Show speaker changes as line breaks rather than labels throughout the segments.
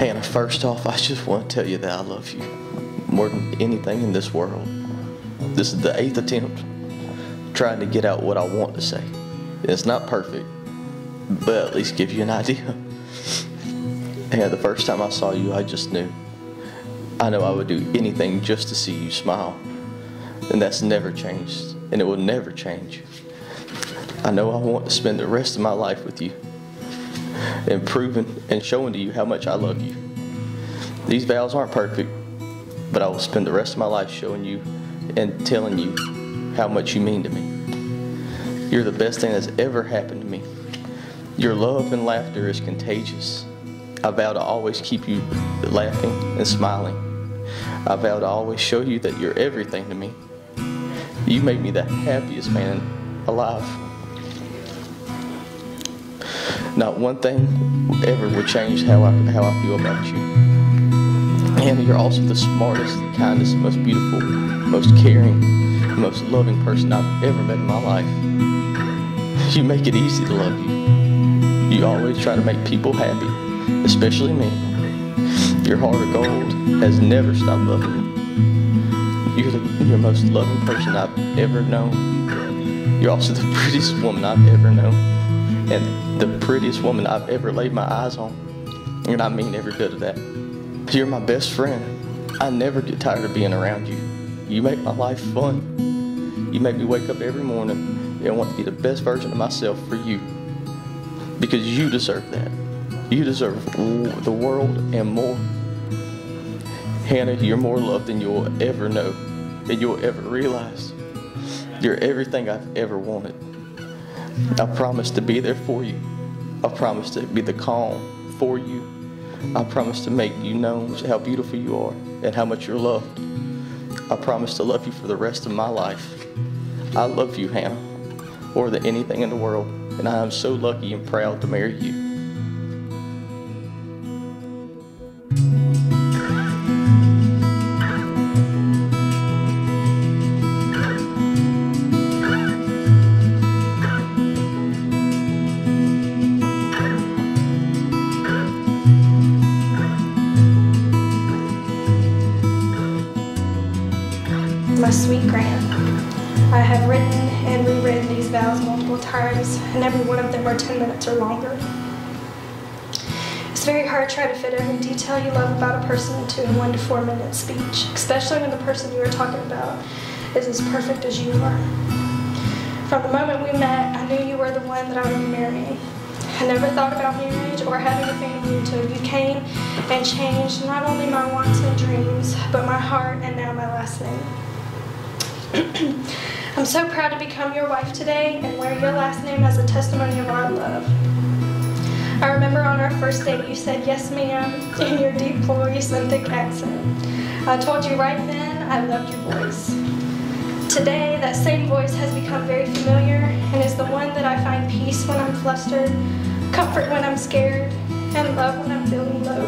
Hannah, first off, I just want to tell you that I love you more than anything in this world. This is the eighth attempt trying to get out what I want to say. It's not perfect, but at least give you an idea. Yeah, the first time I saw you, I just knew. I know I would do anything just to see you smile. And that's never changed, and it will never change. I know I want to spend the rest of my life with you and proving and showing to you how much I love you. These vows aren't perfect, but I will spend the rest of my life showing you and telling you how much you mean to me. You're the best thing that's ever happened to me. Your love and laughter is contagious. I vow to always keep you laughing and smiling. I vow to always show you that you're everything to me. You make me the happiest man alive. Not one thing ever would change how I, how I feel about you. And you're also the smartest, kindest, most beautiful, most caring, most loving person I've ever met in my life. You make it easy to love you. You always try to make people happy, especially me. Your heart of gold has never stopped loving me. You're the you're most loving person I've ever known. You're also the prettiest woman I've ever known. And the prettiest woman I've ever laid my eyes on. And I mean every bit of that. You're my best friend. I never get tired of being around you. You make my life fun. You make me wake up every morning and want to be the best version of myself for you. Because you deserve that. You deserve the world and more. Hannah, you're more loved than you'll ever know and you'll ever realize. You're everything I've ever wanted. I promise to be there for you. I promise to be the calm for you. I promise to make you know how beautiful you are and how much you're loved. I promise to love you for the rest of my life. I love you, Hannah, more than anything in the world, and I am so lucky and proud to marry you.
My sweet Grant. I have written and rewritten these vows multiple times, and every one of them are 10 minutes or longer. It's very hard to try to fit every detail you love about a person into a one to four minute speech, especially when the person you are talking about is as perfect as you are. From the moment we met, I knew you were the one that I would be marrying. I never thought about marriage or having a family until you came and changed not only my wants and dreams, but my heart and now my last name. I'm so proud to become your wife today and wear your last name as a testimony of our love. I remember on our first date you said yes ma'am in your deep voice and thick accent. I told you right then I loved your voice. Today that same voice has become very familiar and is the one that I find peace when I'm flustered, comfort when I'm scared, and love when I'm feeling low.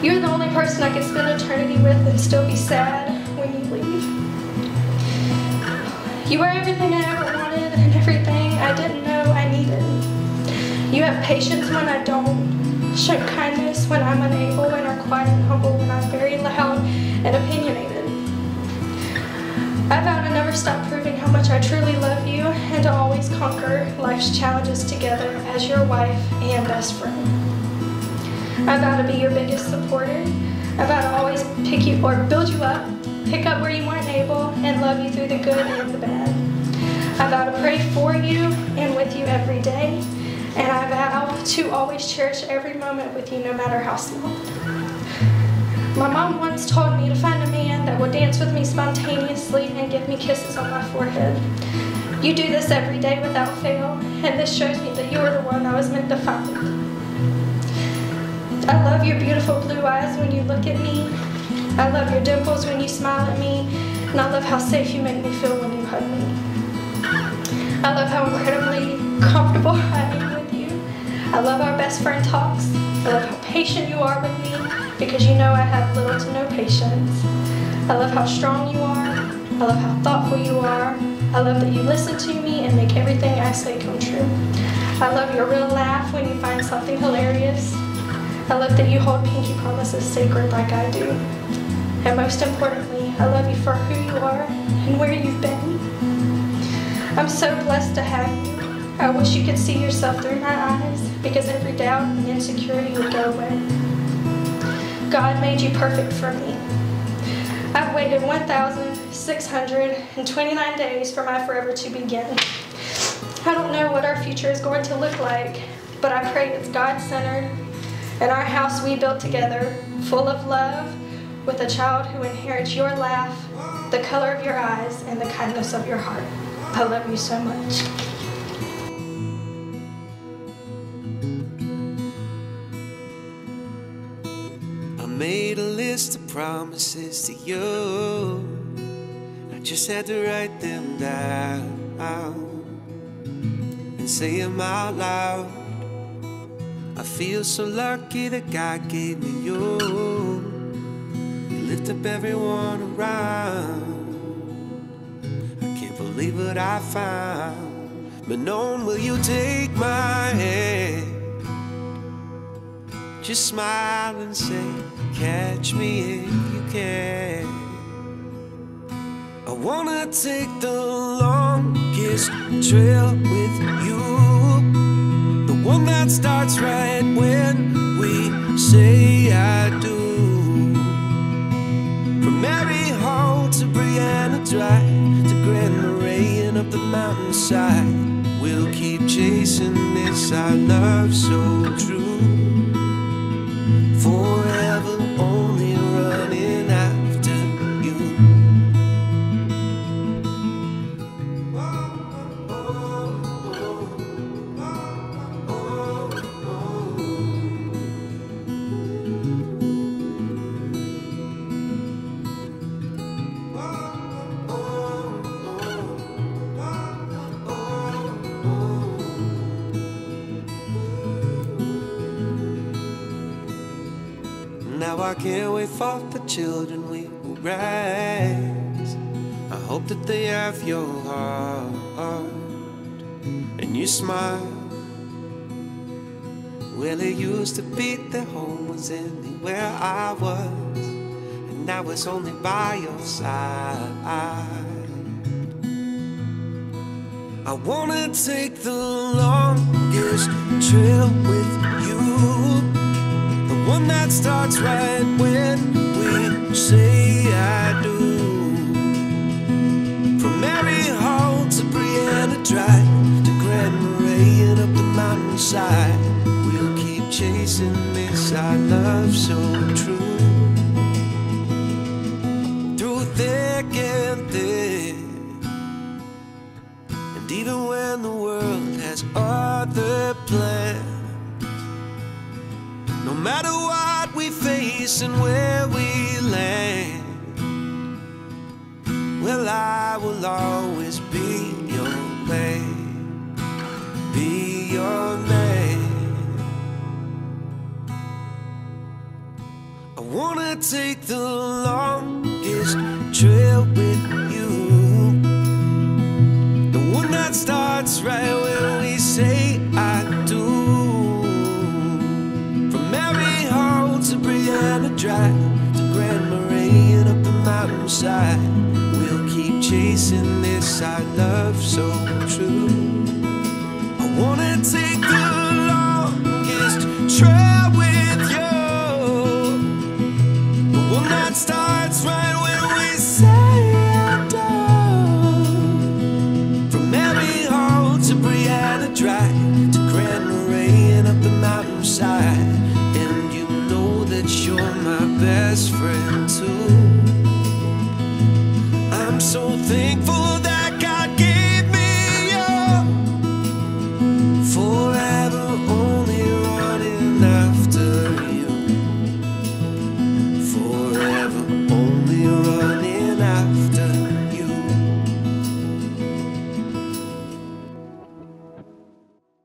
You're the only person I can spend eternity with and still be sad when you leave. You are everything I ever wanted and everything I didn't know I needed. You have patience when I don't, show kindness when I'm unable, and are quiet and humble when I'm very loud and opinionated. I vow to never stop proving how much I truly love you and to always conquer life's challenges together as your wife and best friend. I vow to be your biggest supporter. I vow to always pick you or build you up, pick up where you weren't able, and love you through the good and the bad. I vow to pray for you and with you every day, and I vow to always cherish every moment with you, no matter how small. My mom once told me to find a man that will dance with me spontaneously and give me kisses on my forehead. You do this every day without fail, and this shows me that you are the one I was meant to find. I love your beautiful blue eyes when you look at me. I love your dimples when you smile at me. And I love how safe you make me feel when you hug me. I love how incredibly comfortable I am with you. I love our best friend talks. I love how patient you are with me because you know I have little to no patience. I love how strong you are. I love how thoughtful you are. I love that you listen to me and make everything I say come true. I love your real laugh when you find something hilarious. I love that you hold pinky promises sacred like I do. And most importantly, I love you for who you are and where you've been. I'm so blessed to have you. I wish you could see yourself through my eyes because every doubt and insecurity would go away. God made you perfect for me. I've waited 1,629 days for my forever to begin. I don't know what our future is going to look like, but I pray it's God centered and our house we built together, full of love, with a child who inherits your laugh, the color of your eyes, and the kindness of your heart. I love you so much.
I made a list of promises to you. I just had to write them down and say them out loud. I feel so lucky that God gave me you. Lift up everyone around. I can't believe what I found. Knowing will you take my hand? Just smile and say, Catch me if you can. I wanna take the longest trail with you. The one that starts right when we say I do. Drive to Grand Marais and up the mountainside. We'll keep chasing this, our love so true forever Now I can't wait for the children we will raise. I hope that they have your heart and you smile. Well, it used to be that home was anywhere I was, and now it's only by your side. I wanna take the longest trail with you. One that starts right when we say I do. From Mary Hall to Brianna Drive to Grand Marais and up the mountainside. We'll keep chasing this, our love so true. Through thick and thin. And even when the world has other plans. Matter what we face and where we land, well, I will always be your man, be your man. I wanna take the longest trail with mountainside. We'll keep chasing this I love so true. I wanna take the longest trail with you, but one night starts right when we say adieu. From Mary Hall to Brianna Drive to Grand Marais and up the mountainside, and you know that you're my best friend.